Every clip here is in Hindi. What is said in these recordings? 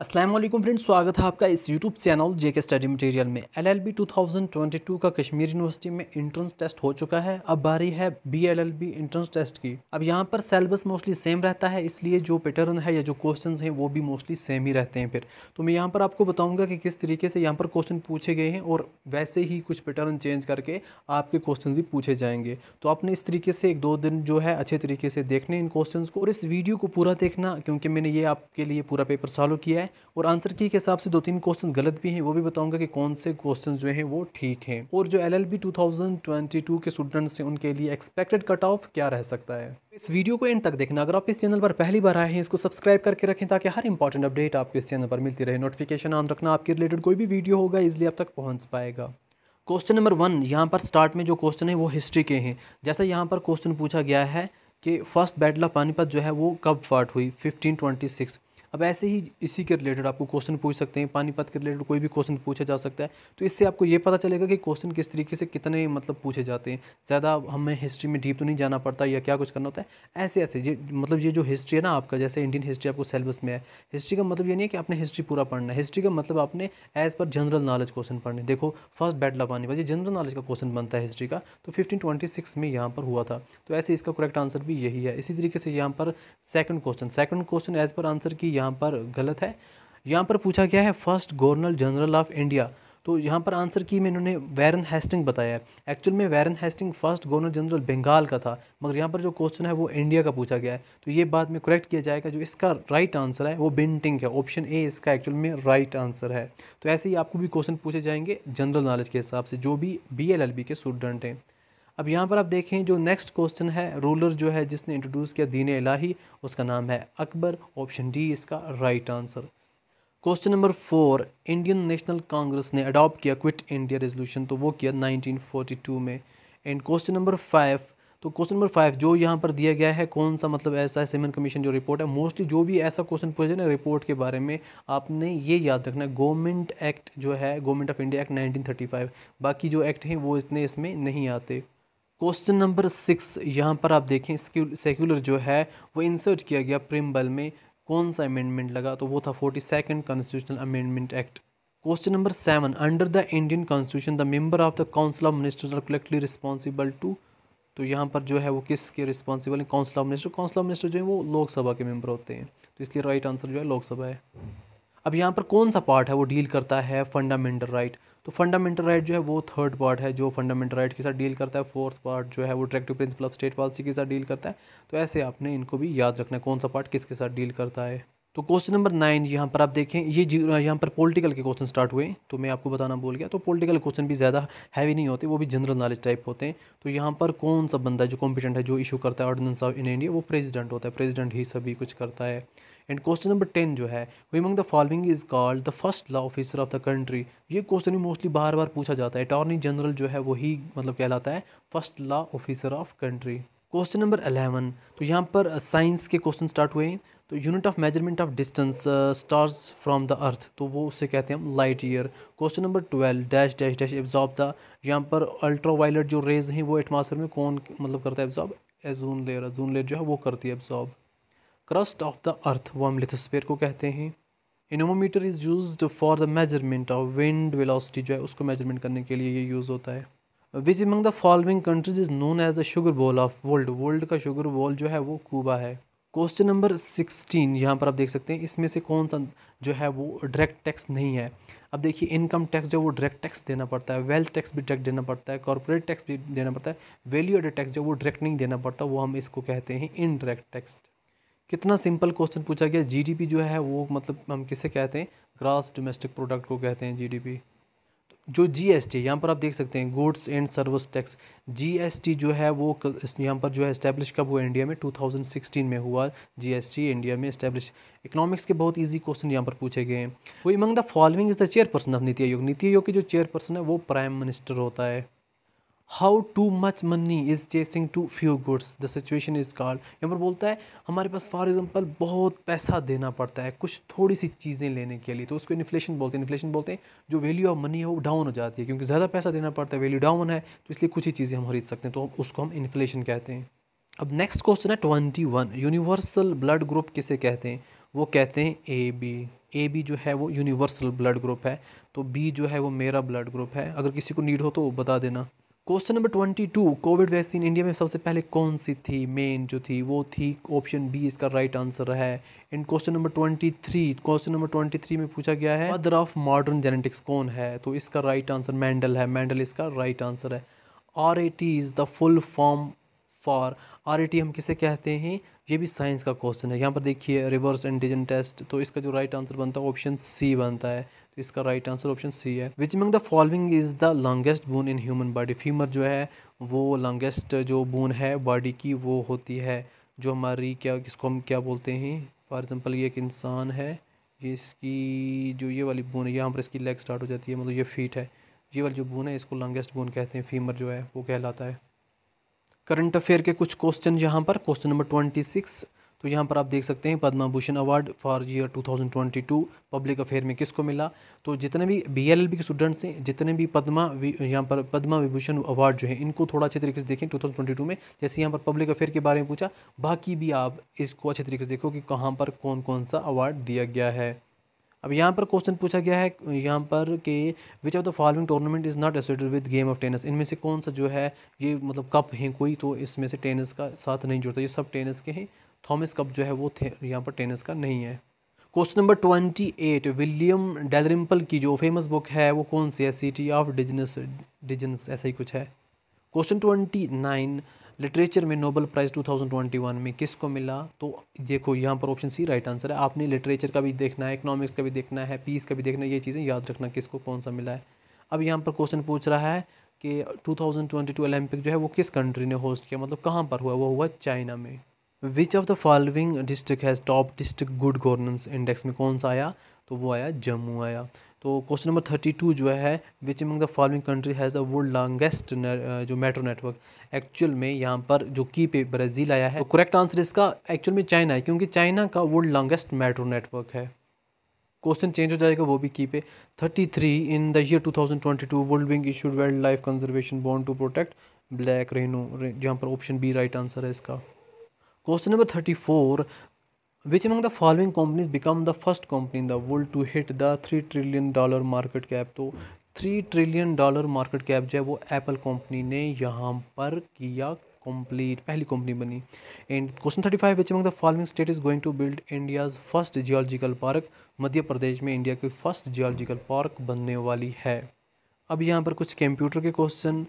वालेकुम फ्रेंड्स, स्वागत है आपका इस YouTube channel J K study material में। L L B two thousand twenty two का कश्मीर यूनिवर्सिटी में इंट्रेंस टेस्ट हो चुका है। अब बारी है बी एल इंट्रेंस टेस्ट की। अब यहाँ पर सेलेबस मोस्टली सेम रहता है, इसलिए जो पैटर्न है या जो क्वेश्चन हैं वो भी मोस्टली सेम ही रहते हैं फिर। तो मैं यहाँ पर आपको बताऊँगा कि किस तरीके से यहाँ पर क्वेश्चन पूछे गए हैं और वैसे ही कुछ पैटर्न चेंज करके आपके क्वेश्चन भी पूछे जाएँगे। तो आपने इस तरीके से एक दो दिन जो है अच्छे तरीके से देखने इन क्वेश्चन को और इस वीडियो को पूरा देखना, क्योंकि मैंने ये आपके लिए पूरा पेपर सॉल्व किया है। और आंसर की के हिसाब से दो तीन क्वेश्चन गलत भी हैं, वो भी बताऊँगा कि कौन से क्वेश्चन जो हैं वो ठीक हैं। और जो L L B two thousand twenty two के स्टूडेंट्स हैं, उनके लिए एक्सपेक्टेड कट ऑफ़ क्या रह सकता है? इस वीडियो को एंड तक देखना। अगर आप इस चैनल पर पहली बार आए हैं, इसको सब्सक्राइब करके रखें ताकि हर इंपॉर्टेंट अपडेट आपको इस चैनल पर मिलती रहे। नोटिफिकेशन ऑन रखना आपके रिलेटेड कोई भी वीडियो होगा, इसलिए अब तक पहुँच पाएगा। क्वेश्चन नंबर वन यहाँ पर स्टार्ट में जो क्वेश्चन है, वो हिस्ट्री के हैं। जैसा यहाँ पर क्वेश्चन पूछा गया है कि फ़र्स्ट बैटल ऑफ़ पानीपत जो है, वो कब फाट हुई? 1526 अब ऐसे ही इसी के रिलेटेड आपको क्वेश्चन पूछ सकते हैं, पानीपत के रिलेटेड कोई भी क्वेश्चन पूछा जा सकता है। तो इससे आपको ये पता चलेगा कि क्वेश्चन किस तरीके से कितने मतलब पूछे जाते हैं। ज़्यादा हमें हिस्ट्री में डीप तो नहीं जाना पड़ता या क्या कुछ करना होता है। ऐसे ऐसे ये मतलब ये जो हिस्ट्री है ना आपका, जैसे इंडियन हिस्ट्री आपको सिलेबस में है। हिस्ट्री का मतलब ये नहीं है कि आपने हिस्ट्री पूरा पढ़ना है। हिस्ट्री का मतलब आपने as per general knowledge question पढ़ने। देखो फ़र्स्ट बैटल ऑफ़ पानीपत ये जनरल नॉलेज का क्वेश्चन बनता है हिस्ट्री का। तो फिफ्टीन में यहाँ पर हुआ था। तो ऐसे इसका करेक्ट आंसर भी यही है। इसी तरीके से यहाँ पर second question second question as per answer की यहाँ पर गलत है। यहाँ पर पूछा गया है first governor general of India. तो यहाँ पर आंसर की में इन्होंने वैरन हेस्टिंग बताया है। एक्चुअल में Warren Hasting first governor general Bengal का था, मगर यहाँ पर जो क्वेश्चन है वो इंडिया का पूछा गया है। तो ये बात में करेक्ट किया जाएगा, जो इसका राइट आंसर है, वो बिंटिंग है। ऑप्शन ए इसका एक्चुअल में राइट आंसर है। तो ऐसे ही आपको भी क्वेश्चन पूछे जाएँगे जनरल नॉलेज के हिसाब से, जो भी बी एल एल बी के स्टूडेंट हैं। अब यहाँ पर आप देखें जो नेक्स्ट क्वेश्चन है रूलर जो है, जिसने इंट्रोड्यूस किया दीन इलाही, उसका नाम है अकबर ऑप्शन डी इसका right answer question number four Indian National Congress ने अडॉप्ट किया क्विट इंडिया रेजोल्यूशन तो वो किया 1942 में. एंड क्वेश्चन नंबर फाइव तो क्वेश्चन नंबर फाइव जो यहाँ पर दिया गया है, कौन सा मतलब ऐसा है सिमन कमीशन जो रिपोर्ट है मोस्टली जो भी ऐसा क्वेश्चन पूछे ना रिपोर्ट के बारे में, आपने ये याद रखना है गवर्नमेंट एक्ट जो है गवर्नमेंट ऑफ़ इंडिया एक्ट 1935 बाकी जो एक्ट हैं, वो इतने इसमें नहीं आते. क्वेश्चन नंबर सिक्स, यहाँ पर आप देखें सेक्युलर जो है, वो इंसर्ट किया गया प्रिम्बल में, कौन सा अमेंडमेंट लगा? तो वो था forty second constitutional amendment act question number seven under the Indian constitution the member of the council of ministers are collectively responsible to तो यहाँ पर जो है, वो किसके रिस्पॉन्सिबल है? Council of minister council of minister जो है, वो लोकसभा के मेंबर होते हैं। तो इसलिए राइट आंसर जो है, लोकसभा है। अब यहाँ पर कौन सा पार्ट है, वो डील करता है फंडामेंटल राइट तो फंडामेंटल राइट जो है वो थर्ड पार्ट है, जो फंडामेंटल राइट के साथ डील करता है फोर्थ पार्ट जो है वो directive principle of state policy के साथ डील करता है। तो ऐसे आपने इनको भी याद रखना है, कौन सा पार्ट किसके साथ डील करता है। तो क्वेश्चन नंबर नाइन यहाँ पर आप देखें, ये यहाँ पर पॉलिटिकल के क्वेश्चन स्टार्ट हुए तो मैं आपको बताना भूल गया। तो पॉलिटिकल क्वेश्चन भी ज़्यादा हैवी नहीं होते, वो भी जनरल नॉलेज टाइप होते हैं। तो यहाँ पर कौन सा बंदा जो कॉम्पिटेंट है, जो इशू करता है ऑर्डिनेंस ऑफ़ इन इंडिया वो प्रेसिडेंट होता है प्रेसिडेंट ही सभी कुछ करता है। एंड क्वेश्चन नंबर टेन जो है वो the following is called the first law officer of the country ये क्वेश्चन भी मोस्टली बार बार पूछा जाता है. अटॉर्नी जनरल जो है, वही मतलब कहलाता है first law officer of country question number eleven तो यहाँ पर साइंस के क्वेश्चन स्टार्ट हुए तो unit of measurement of distance stars from the earth तो वो उससे कहते हैं हम light year question number twelve dash dash dash absorb the यहाँ पर अल्ट्रा वायलेट जो रेज हैं, वो एटमॉस्फेयर में कौन मतलब करता है absorb ozone layer ozone layer जो है, वो करती है absorb crust of the earth वो हम लिथोस्फेयर को कहते हैं। Anemometer is use for the measurement of wind velocity जो है, उसको मेज़रमेंट करने के लिए ये यूज़ होता है। Which among the following countries is known as the sugar bowl of world world का शुगर बॉल जो है, वो कूबा है। क्वेश्चन नंबर सिक्सटीन यहाँ पर आप देख सकते हैं, इसमें से कौन सा जो है, वो डायरेक्ट टैक्स नहीं है। अब देखिए इनकम टैक्स जो वो डायरेक्ट टैक्स देना पड़ता है। वेल्थ टैक्स भी डायरेक्ट देना पड़ता है। कॉर्पोरेट टैक्स भी देना पड़ता है। वैल्यू एडेड टैक्स जो वो डायरेक्ट नहीं देना पड़ता। वो हम इसको कहते हैं इनडायरेक्ट टैक्स कितना सिंपल क्वेश्चन पूछा गया जीडीपी जो है, वो मतलब हम किसे कहते हैं? ग्रास डोमेस्टिक प्रोडक्ट को कहते हैं जीडीपी जो जीएसटी यहाँ पर आप देख सकते हैं goods and service tax GST जो है, वो यहाँ पर जो है इस्टेब्लिश कब हुआ? इंडिया में 2016 में हुआ। जीएसटी इंडिया में इस्टेब्लिश इकोनॉमिक्स के बहुत इजी क्वेश्चन यहाँ पर पूछे गए हैं। वो among the following is the chairperson of NITI Aayog NITI आयोग के जो चेयरपर्सन है, वो प्राइम मिनिस्टर होता है। How too much money is chasing too few goods the situation is called यहाँ पर बोलता है, हमारे पास फॉर एग्जांपल बहुत पैसा देना पड़ता है, कुछ थोड़ी सी चीज़ें लेने के लिए। तो उसको इन्फ्लेशन बोलते हैं। इन्फ्लेशन बोलते हैं, जो वैल्यू ऑफ़ मनी है वो डाउन हो जाती है, क्योंकि ज़्यादा पैसा देना पड़ता है वैल्यू डाउन है तो इसलिए कुछ ही चीज़ें हम खरीद सकते हैं। तो उसको हम इन्फ्लेशन कहते हैं। अब नेक्स्ट क्वेश्चन है twenty one universal blood group किसे कहते हैं? वो कहते हैं ए बी ए बी जो है वो यूनिवर्सल ब्लड ग्रुप है। तो बी जो है वो मेरा ब्लड ग्रुप है। अगर किसी को नीड हो तो बता देना। Question number twenty two covid vaccine India में सबसे पहले कौन सी थी? मेन जो थी, वो थी ऑप्शन बी इसका राइट आंसर है। In question number twenty three question number twenty three में पूछा गया है मदर ऑफ़ मॉडर्न जेनेटिक्स कौन है? तो इसका राइट आंसर मैंडल है। मैंडल इसका राइट आंसर है। R A T is the full form for R A T हम किसे कहते हैं? ये भी साइंस का क्वेश्चन है। यहाँ पर देखिए रिवर्स एंटीजन टेस्ट तो इसका जो राइट आंसर बनता है ऑप्शन सी बनता है। इसका राइट आंसर ऑप्शन सी है। Which among the following is the longest bone in human body femur जो है, वो लॉन्गेस्ट जो बोन है बॉडी की वो होती है, जो हमारी क्या, किसको हम क्या बोलते हैं? फॉर एग्ज़ाम्पल ये एक इंसान है, ये इसकी जो ये वाली बोन है, यहाँ पर इसकी लेग स्टार्ट हो जाती है मतलब ये फीट है। ये वाली जो बोन है, इसको लॉन्गेस्ट बोन कहते हैं फीमर जो है, वो कहलाता है। करंट अफेयर के कुछ क्वेश्चन यहाँ पर। क्वेश्चन नंबर ट्वेंटी सिक्स तो यहाँ पर आप देख सकते हैं Padma Bhushan award for year 2022 public affair में किसको मिला? तो जितने भी बी एल के स्टूडेंट्स हैं, जितने भी पद्मा यहाँ पर पद्मा विभूषण अवार्ड जो है, इनको थोड़ा अच्छे तरीके से देखें 2022 में। जैसे यहाँ पर पब्लिक अफेयर के बारे में पूछा, बाकी भी आप इसको अच्छे तरीके से देखो कि कहाँ पर कौन कौन सा अवार्ड दिया गया है। अब यहाँ पर क्वेश्चन पूछा गया है यहाँ पर कि which of the following tournament is not associated with game of tennis इनमें से कौन सा जो है, ये मतलब कप हैं कोई तो इसमें से टेनिस का साथ नहीं जुड़ता, ये सब टेनिस के हैं। थॉमस कप जो है वो यहाँ पर टेनिस का नहीं है। Question number twenty eight William Dalrymple की जो फ़ेमस बुक है, वो कौन सी है? सिटी ऑफ़ डिजनस डिजनस ऐसा ही कुछ है। क्वेश्चन ट्वेंटी नाइन लिटरेचर में नोबल प्राइज़ 2021 में किसको मिला? तो देखो, यहाँ पर ऑप्शन सी राइट आंसर है। आपने लिटरेचर का भी देखना है इकोनॉमिक्स का भी देखना है पीस का भी देखना है, ये चीज़ें याद रखना किसको कौन सा मिला है। अब यहाँ पर क्वेश्चन पूछ रहा है कि 2022 ओलंपिक जो है वो किस कंट्री ने होस्ट किया? मतलब कहाँ पर हुआ? वो हुआ चाइना में। Which of the following district has top district good governance index में कौन सा आया? तो वो आया जम्मू आया। तो क्वेश्चन नंबर थर्टी टू जो है which among the following country has the world longest जो मेट्रो नेटवर्क एक्चुअल में यहाँ पर जो की पे ब्राज़ील आया है तो करेक्ट आंसर इसका एक्चुअल में चाइना है, क्योंकि चाइना का वर्ल्ड लॉन्गेस्ट मेट्रो नेटवर्क है। क्वेश्चन चेंज हो जाएगा वो भी की पे। Thirty three in the year two thousand twenty two world wing issued wildlife conservation bond to protect black rhino जहाँ पर ऑप्शन बी राइट आंसर है इसका। Question number 34 Which among the following companies become the first company in the world to hit the 3 trillion dollar market cap? तो 3 ट्रिलियन डॉलर मार्केट कैप जो है वो एप्पल कंपनी ने यहाँ पर किया कंप्लीट पहली कंपनी बनी। And question thirty five which among the following state is going to build India's first geological park Madhya Pradesh में इंडिया की फ़र्स्ट जियोलॉजिकल पार्क बनने वाली है। अब यहाँ पर कुछ कंप्यूटर के क्वेश्चन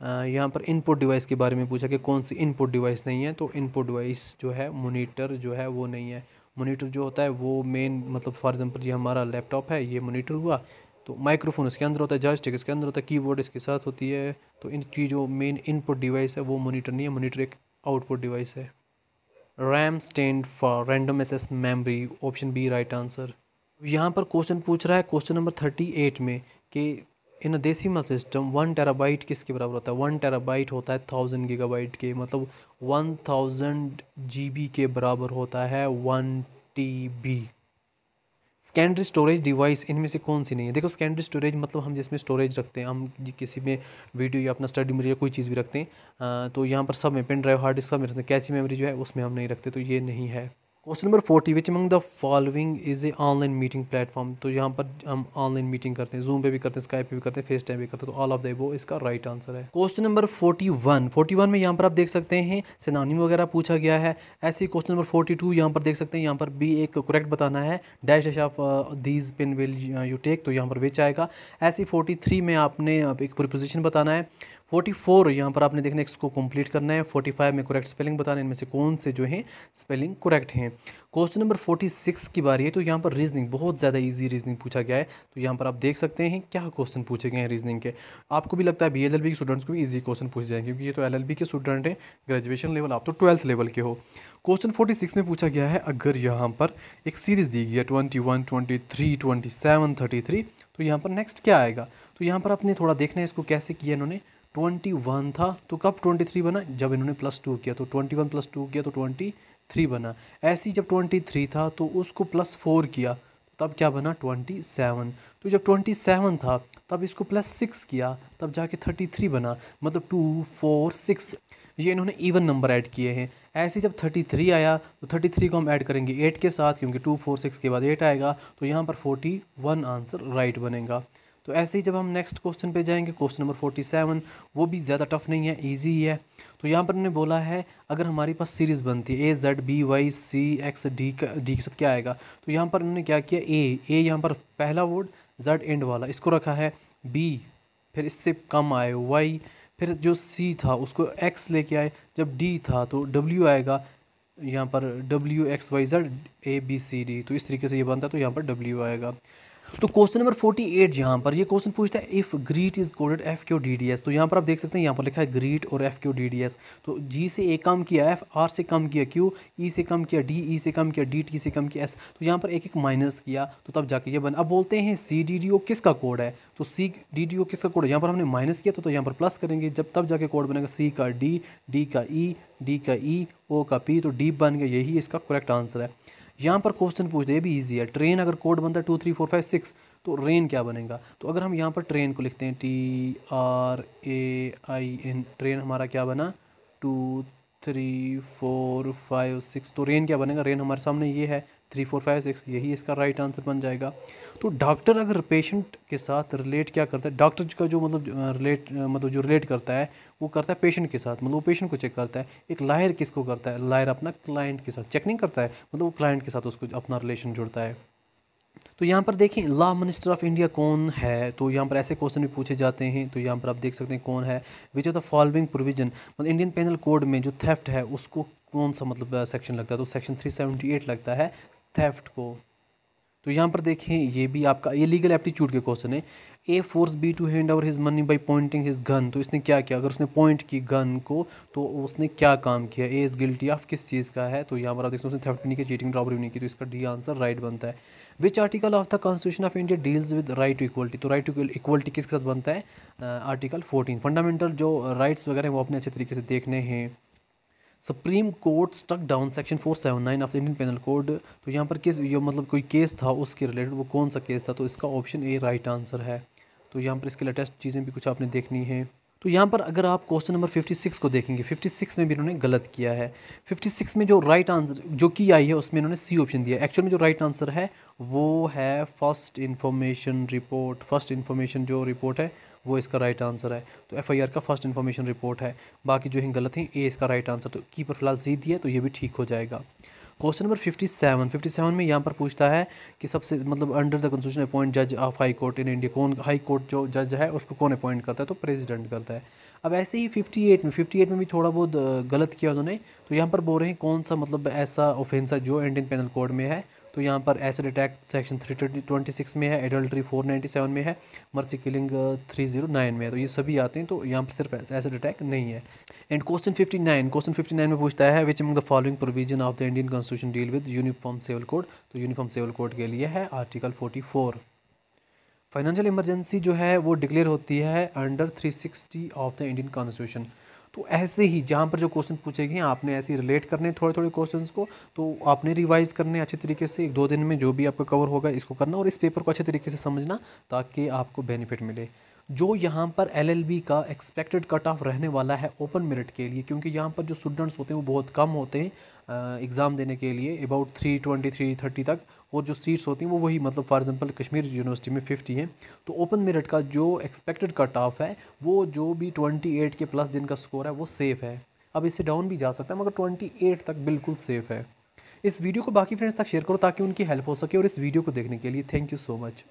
यहाँ पर इनपुट डिवाइस के बारे में पूछा कि कौन सी इनपुट डिवाइस नहीं है तो इनपुट डिवाइस जो है मोनीटर जो है, वो नहीं है। मोनीटर जो होता है, वो मेन मतलब फॉर एग्जांपल ये हमारा लैपटॉप है, ये मोनीटर हुआ तो माइक्रोफोन इसके अंदर होता है जॉयस्टिक इसके अंदर होता है कीबोर्ड इसके साथ होती है तो इनकी जो मेन इनपुट डिवाइस है, वो मोनीटर नहीं है मोनीटर एक आउटपुट डिवाइस है। RAM stand for random access memory option B right answer यहाँ पर क्वेश्चन पूछ रहा है क्वेश्चन नंबर थर्टी एट में कि in decimal system one terabyte किसके बराबर होता है? वन टेराबाइट होता है थाउज़ेंड गीगाबाइट के मतलब वन थाउज़ेंड जीबी के बराबर होता है one T B secondary storage device इनमें से कौन सी नहीं है? देखो सेकेंडरी स्टोरेज मतलब हम जिसमें स्टोरेज रखते हैं, हम किसी में वीडियो या अपना स्टडी मटेरियल कोई चीज़ भी रखते हैं तो यहाँ पर सब में पेन ड्राइव हार्ड डिस्क सब में रखते हैं, कैसी मेमोरी जो है, उसमें हम नहीं रखते तो ये नहीं है। Question number forty which among the following is a online meeting platform तो यहाँ पर हम ऑनलाइन मीटिंग करते हैं जूम पे भी करते हैं स्काइप पे भी करते हैं फेस टाइम भी करते हैं तो ऑल ऑफ़ द वो इसका राइट right आंसर है। Question number forty one forty one में यहाँ पर आप देख सकते हैं सेनानी वगैरह पूछा गया है। ऐसे ही क्वेश्चन नंबर फोर्टी टू यहाँ पर देख सकते हैं, यहाँ पर भी एक करेक्ट बताना है। Dash dash of these pin will you take तो यहाँ पर विच आएगा। ऐसे फोर्टी थ्री में आपने एक प्रिपोजिशन बताना है। फोर्टी फोर, यहाँ पर आपने देखना है, इसको कंप्लीट करना है। फोर्टी फाइव में करेक्ट स्पेलिंग बताना इनमें से कौन से जो हैं स्पेलिंग करेक्ट हैं। क्वेश्चन नंबर फोर्टी सिक्स की बारी है तो यहाँ पर रीजनिंग बहुत ज़्यादा इजी रीजनिंग पूछा गया है। तो यहाँ पर आप देख सकते हैं, क्या क्वेश्चन पूछे गए हैं रीजनिंग के। आपको भी लगता है बी एल के स्टूडेंट्स को भी ईजी क्वेश्चन पूछे जाएँगे, क्योंकि ये तो एलएलबी के स्टूडेंट हैं ग्रेजुएशन लेवल आप तो ट्वेल्थ लेवल के हो। क्वेश्चन फोर्टी सिक्स में पूछा गया है, अगर यहाँ पर एक सीरीज़ दी गई है twenty one twenty three twenty seven thirty three तो यहाँ पर नेक्स्ट क्या आएगा? तो यहाँ पर आपने थोड़ा देखना है, इसको कैसे किया इन्होंने। ट्वेंटी वन था तो कब ट्वेंटी थ्री बना? जब इन्होंने प्लस टू किया तो ट्वेंटी वन प्लस टू किया तो ट्वेंटी थ्री बना। ऐसे जब ट्वेंटी थ्री था तो उसको प्लस फोर किया, तब क्या बना? Twenty seven. तो जब ट्वेंटी सेवन था, तब इसको प्लस सिक्स किया, तब जाके थर्टी थ्री बना। मतलब टू फोर सिक्स ये इन्होंने इवन नंबर ऐड किए हैं। ऐसे जब 33 आया तो 33 को हम ऐड करेंगे 8 के साथ, क्योंकि 2 4 6 के बाद 8 आएगा तो यहाँ पर 41 आंसर राइट बनेगा। तो ऐसे ही जब हम नेक्स्ट क्वेश्चन पे जाएँगे क्वेश्चन नंबर 47 वो भी ज़्यादा टफ नहीं है इजी ही है। तो यहाँ पर उन्होंने बोला है, अगर हमारे पास सीरीज़ बनती है A Z B Y C X D का डी के साथ क्या आएगा? तो यहाँ पर उन्होंने क्या किया? ए ए यहाँ पर पहला वर्ड जेड एंड वाला, इसको रखा है बी फिर इससे कम आए वाई फिर जो सी था, उसको एक्स लेके आए। जब डी था तो डब्ल्यू आएगा, यहाँ पर W X Y Z A B C D तो इस तरीके से ये बनता है तो यहाँ पर डब्ल्यू आएगा। तो क्वेश्चन नंबर 48 यहाँ पर ये क्वेश्चन पूछता है if greet is coded F Q D D S तो यहाँ पर आप देख सकते हैं यहाँ पर लिखा है ग्रीट और F Q D D S तो जी से ए कम किया एफ़ आर से कम किया क्यू ई से कम किया डी ई से कम किया डी टी से कम किया एस तो यहाँ पर एक एक माइनस किया तो तब जाके ये बन अब बोलते हैं सी डी डी ओ किसका कोड है? तो सी डी डी ओ किसका कोड है? यहाँ पर हमने माइनस किया तो, तो यहाँ पर प्लस करेंगे। जब तब जाके कोड बनेगा सी का डी डी का ई e, डी का ई e, ओ का पी तो डी बन गया यही इसका करेक्ट आंसर है। यहाँ पर क्वेश्चन पूछते हैं, ये भी इजी है। ट्रेन अगर कोड बनता है two three four five six तो रेन क्या बनेगा? तो अगर हम यहाँ पर ट्रेन को लिखते हैं T R A I N train हमारा क्या बना? Two three four five six तो रेन क्या बनेगा? रेन हमारे सामने ये है। थ्री फोर फाइव सिक्स यही इसका राइट आंसर बन जाएगा। तो डॉक्टर अगर पेशेंट के साथ रिलेट क्या करता है? डॉक्टर का जो मतलब रिलेट मतलब जो रिलेट करता है, वो करता है पेशेंट के साथ मतलब वो पेशेंट को चेक करता है। एक लायर किसको करता है? लायर अपना क्लाइंट के साथ चेक नहीं करता है मतलब वो क्लाइंट के साथ उसको अपना रिलेशन जुड़ता है। तो यहाँ पर देखें लॉ मिनिस्टर ऑफ़ इंडिया कौन है? तो यहाँ पर ऐसे क्वेश्चन भी पूछे जाते हैं। तो यहाँ पर आप देख सकते हैं कौन है? Which of the following provision मतलब इंडियन पेनल कोड में जो थेफ्ट है, उसको कौन सा मतलब सेक्शन लगता है? तो सेक्शन 378 लगता है। थेफ्ट को। तो यहाँ पर देखें, ये भी आपका, ये लीगल एप्टीट्यूड के क्वेश्चन है। A force B to hand over his money by pointing his gun तो इसने क्या किया? अगर उसने पॉइंट की गन को तो उसने क्या काम किया? ए इज़ गिल्टी ऑफ़ किस चीज़ का है? तो यहाँ पर आप देखते हैं, उसने थेफ्ट नहीं किया चीटिंग रॉबरी नहीं की। तो इसका डी आंसर राइट बनता है। Which article of the constitution of India deals with right to equality तो राइट टू इक्वलिटी किसके साथ बनता है? आर्टिकल फोर्टीन फंडामेंटल जो राइट्स वगैरह वो अपने अच्छे तरीके से देखने हैं। Supreme court stuck down section four seven nine of Indian penal code तो यहाँ पर किस, ये मतलब कोई केस था, उसके रिलेटेड वो कौन सा केस था? तो इसका ऑप्शन ए राइट आंसर है। तो यहाँ पर इसके लेटेस्ट चीज़ें भी कुछ आपने देखनी है। तो यहाँ पर अगर आप क्वेश्चन नंबर 56 को देखेंगे 56 में भी इन्होंने गलत किया है। 56 में जो राइट आंसर जो की आई है, उसमें इन्होंने सी ऑप्शन दिया एक्चुअल में जो राइट आंसर है, वो है first information report first information जो रिपोर्ट है वो इसका राइट आंसर है। तो एफआईआर का फ़र्स्ट इन्फॉर्मेशन रिपोर्ट है। बाकी जो है गलत हैं ए इसका राइट आंसर तो की पर फ़िलहाल सी दिया तो ये भी ठीक हो जाएगा। Question number fifty seven fifty seven में यहाँ पर पूछता है कि सबसे मतलब अंडर द कॉन्स्टिट्यूशन अपॉइंट जज of high court in India कौन हाई कोर्ट जो जज है, उसको कौन अपॉइंट करता है? तो प्रेसिडेंट करता है। अब ऐसे ही 58 में 58 में भी थोड़ा बहुत गलत किया उन्होंने। तो यहाँ पर बोल रहे हैं कौन सा मतलब ऐसा ऑफेंस है जो इंडियन पेनल कोड में है। तो यहाँ पर acid attack section three twenty six में है एडल्ट्री फोर नाइन्टी सेवन में है mercy killing three zero nine में है। तो ये सभी आते हैं तो यहाँ पर सिर्फ़ एसिड अटैक नहीं है। And question fifty nine question fifty nine में पूछता है which among the following provision of the Indian constitution deal with uniform civil code तो यूनिफॉर्म सिविल कोड के लिए है article forty four financial emergency जो है, वो डिक्लेयर होती है under three sixty of the Indian constitution तो ऐसे ही, जहाँ पर जो क्वेश्चन पूछे गए आपने ऐसे ही रिलेट करने थोड़े थोड़े क्वेश्चंस को तो आपने रिवाइज करने अच्छे तरीके से, एक दो दिन में जो भी आपका कवर होगा, इसको करना और इस पेपर को अच्छे तरीके से समझना, ताकि आपको बेनिफिट मिले। जो यहाँ पर एलएलबी का एक्सपेक्टेड कट ऑफ़ रहने वाला है ओपन मेरिट के लिए, क्योंकि यहाँ पर जो स्टूडेंट्स होते हैं, वो बहुत कम होते हैं एग्ज़ाम देने के लिए about three twenty three thirty तक, और जो सीट्स होती हैं, वो वही मतलब फॉर एग्जांपल कश्मीर यूनिवर्सिटी में फिफ्टी है। तो ओपन मेरिट का जो एक्सपेक्टेड कट ऑफ़ है, वो जो भी ट्वेंटी एट के प्लस जिनका स्कोर है, वो सेफ़ है। अब इससे डाउन भी जा सकता है, मगर ट्वेंटी एट तक बिल्कुल सेफ़ है। इस वीडियो को बाकी फ्रेंड्स तक शेयर करो, ताकि उनकी हेल्प हो सके, और इस वीडियो को देखने के लिए थैंक यू सो मच